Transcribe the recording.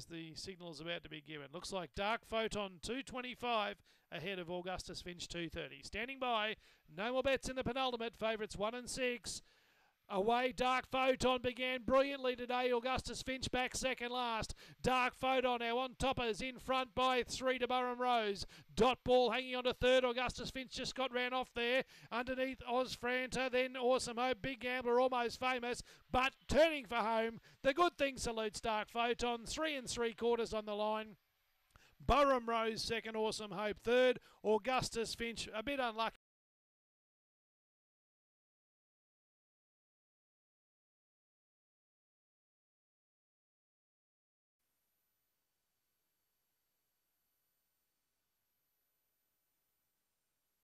as the is about to be given. Looks like Dark Photon 225 ahead of Augustus Finch 230. Standing by, no more bets in the penultimate. Favourites one and six. Away, Dark Photon began brilliantly today. Augustus Finch back second last. Dark Photon now on top toppers in front by three to Burham Rose. Dot Ball hanging on to third. Augustus Finch just got ran off there. Underneath Oz Franta, then Awesome Hope. Big Gambler almost famous, but turning for home. The good thing salutes Dark Photon. Three and three quarters on the line. Burham Rose second, Awesome Hope third, Augustus Finch a bit unlucky.